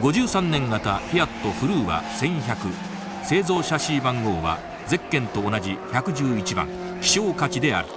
53年型フィアットフルーは1100製造シャシー番号はゼッケンと同じ111番。希少価値である。